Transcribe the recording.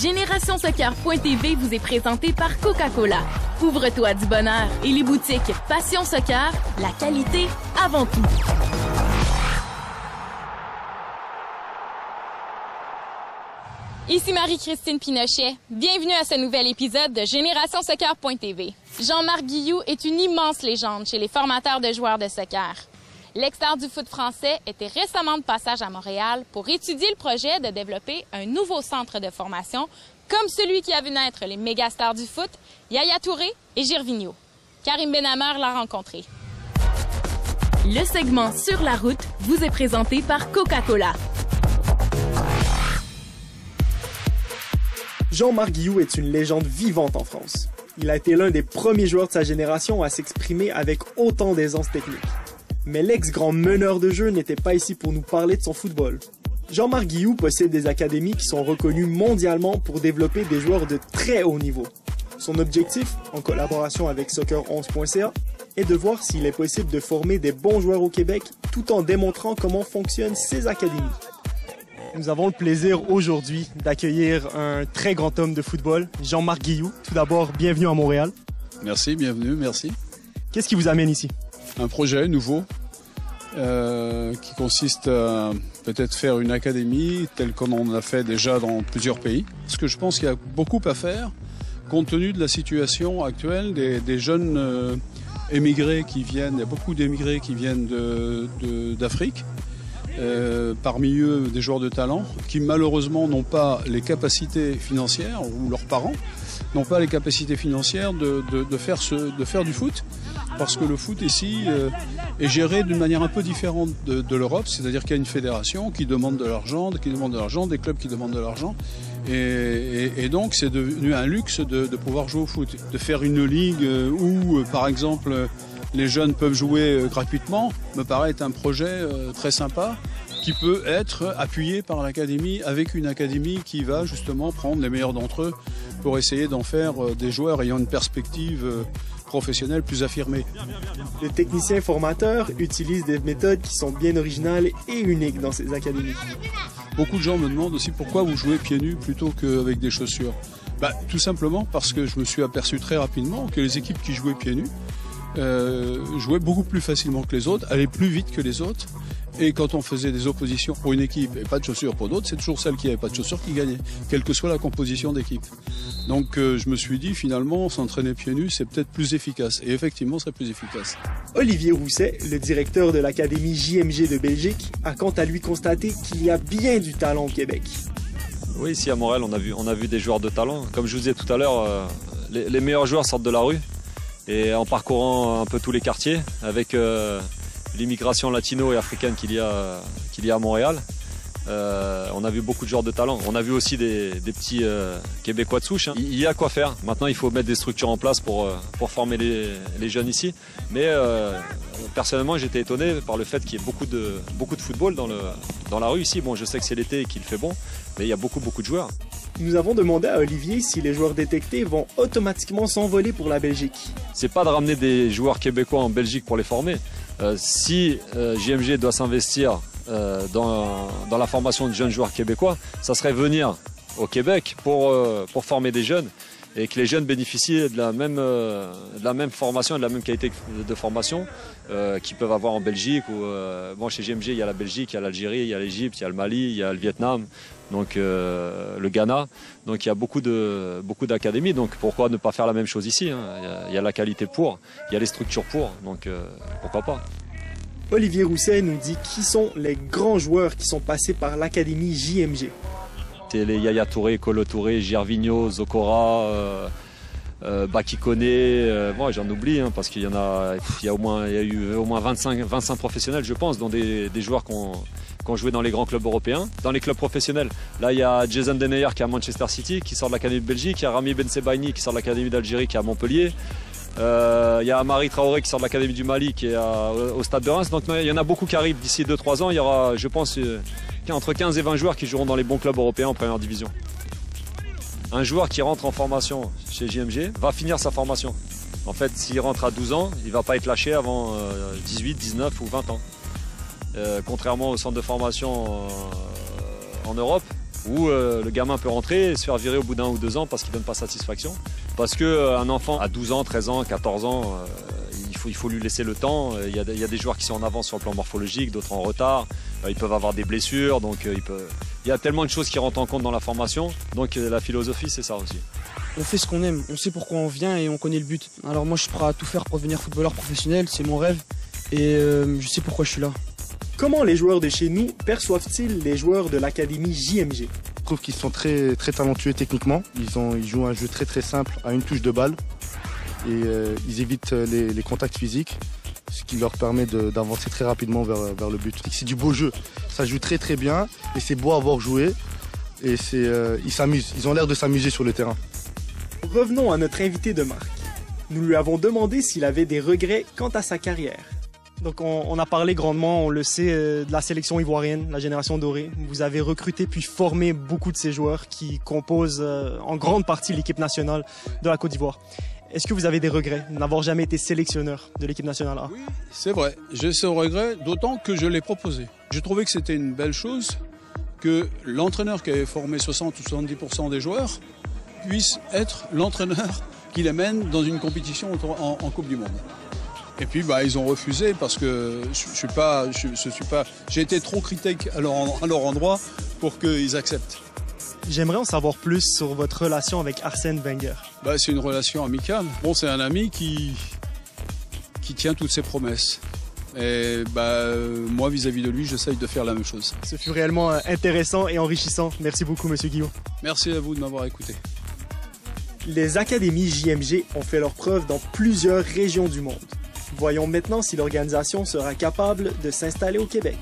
GénérationSoccer.tv vous est présenté par Coca-Cola. Ouvre-toi du bonheur et les boutiques Passion Soccer, la qualité avant tout. Ici Marie-Christine Pinochet. Bienvenue à ce nouvel épisode de GénérationSoccer.tv. Jean-Marc Guillou est une immense légende chez les formateurs de joueurs de soccer. L'ex-star du foot français était récemment de passage à Montréal pour étudier le projet de développer un nouveau centre de formation comme celui qui a vu naître les méga stars du foot, Yaya Touré et Girvinho. Karim Benhammer l'a rencontré. Le segment Sur la route vous est présenté par Coca-Cola. Jean-Marc Guillou est une légende vivante en France. Il a été l'un des premiers joueurs de sa génération à s'exprimer avec autant d'aisance technique. Mais l'ex-grand meneur de jeu n'était pas ici pour nous parler de son football. Jean-Marc Guillou possède des académies qui sont reconnues mondialement pour développer des joueurs de très haut niveau. Son objectif, en collaboration avec Soccer11.ca, est de voir s'il est possible de former des bons joueurs au Québec tout en démontrant comment fonctionnent ces académies. Nous avons le plaisir aujourd'hui d'accueillir un très grand homme de football, Jean-Marc Guillou. Tout d'abord, bienvenue à Montréal. Merci, bienvenue, merci. Qu'est-ce qui vous amène ici? Un projet nouveau euh, qui consiste à peut-être faire une académie telle qu'on en a fait déjà dans plusieurs pays. Parce que je pense qu'il y a beaucoup à faire compte tenu de la situation actuelle des, jeunes euh, émigrés qui viennent, il y a beaucoup d'émigrés qui viennent d'Afrique. De, euh, parmi eux des joueurs de talent qui malheureusement n'ont pas les capacités financières, ou leurs parents n'ont pas les capacités financières de, faire, de faire du foot, parce que le foot ici euh, est géré d'une manière un peu différente de, l'Europe, c'est-à-dire qu'il y a une fédération qui demande de l'argent, qui demande de l'argent, des clubs qui demandent de l'argent, et, donc c'est devenu un luxe de, pouvoir jouer au foot, de faire une ligue euh, où, par exemple, les jeunes peuvent jouer euh, gratuitement, me paraît être un projet euh, très sympa qui peut être appuyé par l'académie avec une académie qui va justement prendre les meilleurs d'entre eux pour essayer d'en faire euh, des joueurs ayant une perspective professionnelle plus affirmée. Le technicien formateur utilise des méthodes qui sont bien originales et uniques dans ces académies. Beaucoup de gens me demandent aussi pourquoi vous jouez pieds nus plutôt qu'avec des chaussures. Bah, tout simplement parce que je me suis aperçu très rapidement que les équipes qui jouaient pieds nus euh, jouait beaucoup plus facilement que les autres, allait plus vite que les autres. Et quand on faisait des oppositions pour une équipe et pas de chaussures pour d'autres, c'est toujours celle qui n'avait pas de chaussures qui gagnait, quelle que soit la composition d'équipe. Donc euh, je me suis dit finalement s'entraîner pieds nus c'est peut-être plus efficace. Et effectivement c'est plus efficace. Olivier Rousset, le directeur de l'académie JMG de Belgique, a quant à lui constaté qu'il y a bien du talent au Québec. Oui, ici à Montréal on a vu, on a vu des joueurs de talent. Comme je vous disais tout à l'heure, euh, les meilleurs joueurs sortent de la rue. Et en parcourant un peu tous les quartiers avec euh, l'immigration latino et africaine qu'il y, a, qu'il y a à Montréal, euh, on a vu beaucoup de joueurs de talent. On a vu aussi des, petits euh, Québécois de souche. Hein. Il y a quoi faire. Maintenant, il faut mettre des structures en place pour, pour former les, jeunes ici. Mais personnellement, j'étais étonné par le fait qu'il y ait beaucoup de, beaucoup de football dans, le, dans la rue ici. Bon, je sais que c'est l'été et qu'il fait bon, mais il y a beaucoup, beaucoup de joueurs. Nous avons demandé à Olivier si les joueurs détectés vont automatiquement s'envoler pour la Belgique. C'est pas de ramener des joueurs québécois en Belgique pour les former. Euh, si euh, JMG doit s'investir euh, dans, la formation de jeunes joueurs québécois, ça serait venir au Québec pour, pour former des jeunes et que les jeunes bénéficient de la même, de la formation de la même qualité de formation qu'ils peuvent avoir en Belgique. Ou, bon, chez GMG, il y a la Belgique, il y a l'Algérie, il y a l'Égypte, il y a le Mali, il y a le Vietnam donc euh, le Ghana. Donc il y a beaucoup beaucoup d'académies. Donc pourquoi ne pas faire la même chose ici hein? Il, y a, la qualité pour, il y a les structures pour. Donc euh, pourquoi pas? Olivier Rousset nous dit qui sont les grands joueurs qui sont passés par l'académie JMG. C'est les Yaya Touré, Colo Touré, Girvigno, Zokora. Euh, euh, Bakikone, euh, j'en oublie hein, parce qu'il y en a, il y a au moins, il y a eu au moins 25, 25 professionnels, je pense, dont des, joueurs qui ont, joué dans les grands clubs européens. Dans les clubs professionnels, là il y a Jason Denayer qui est à Manchester City, qui sort de l'académie de Belgique, il y a Rami Bensebaini qui sort de l'académie d'Algérie, qui est à Montpellier. Il y a Amari Traoré qui sort de l'académie du Mali, qui est au stade de Reims. Donc il y en a beaucoup qui arrivent d'ici 2-3 ans. Il y aura, je pense, entre 15 et 20 joueurs qui joueront dans les bons clubs européens en première division. Un joueur qui rentre en formation chez JMG va finir sa formation. En fait, s'il rentre à 12 ans, il ne va pas être lâché avant 18, euh, 19 ou 20 ans. Euh, contrairement au centre de formation euh, en Europe, où le gamin peut rentrer et se faire virer au bout d'un ou deux ans parce qu'il donne pas satisfaction. Parce que euh, un enfant à 12 ans, 13 ans, 14 ans, faut, il faut lui laisser le temps. Il y, a, il y a des joueurs qui sont en avance sur le plan morphologique, d'autres en retard. ils peuvent avoir des blessures, donc il, peut... il y a tellement de choses qui rentrent en compte dans la formation. Donc la philosophie, c'est ça aussi. On fait ce qu'on aime, on sait pourquoi on vient et on connaît le but. Alors moi, je suis prêt à tout faire pour devenir footballeur professionnel, c'est mon rêve et je sais pourquoi je suis là. Comment les joueurs de chez nous perçoivent-ils les joueurs de l'académie JMG Je trouve qu'ils sont très, très talentueux techniquement. Ils, ont, ils jouent un jeu très très simple à une touche de balle et euh, ils évitent les, les, contacts physiques, ce qui leur permet d'avancer très rapidement vers, vers le but. C'est du beau jeu, ça joue très très bien et c'est beau à voir jouer et euh, ils s'amusent, ils ont l'air de s'amuser sur le terrain. Revenons à notre invité de marque. Nous lui avons demandé s'il avait des regrets quant à sa carrière. Donc on, a parlé grandement, on le sait, euh, de la sélection ivoirienne, la génération dorée. Vous avez recruté puis formé beaucoup de ces joueurs qui composent euh, en grande partie l'équipe nationale de la Côte d'Ivoire. Est-ce que vous avez des regrets de n'avoir jamais été sélectionneur de l'équipe nationale Oui, c'est vrai. J'ai ce regret, d'autant que je l'ai proposé. Je trouvais que c'était une belle chose que l'entraîneur qui avait formé 60 ou 70% des joueurs puisse être l'entraîneur qui les mène dans une compétition en Coupe du Monde. Et puis bah, ils ont refusé parce que je, suis pas, je, suis pas, j'ai été trop critique à leur endroit pour qu'ils acceptent. J'aimerais en savoir plus sur votre relation avec Arsène Wenger. Bah, c'est une relation amicale. Bon, c'est un ami qui, qui tient toutes ses promesses. Et bah, moi, vis-à-vis de lui, j'essaye de faire la même chose. Ce fut réellement euh, intéressant et enrichissant. Merci beaucoup, Monsieur Guillaume. Merci à vous de m'avoir écouté. Les académies JMG ont fait leur preuve dans plusieurs régions du monde. Voyons maintenant si l'organisation sera capable de s'installer au Québec.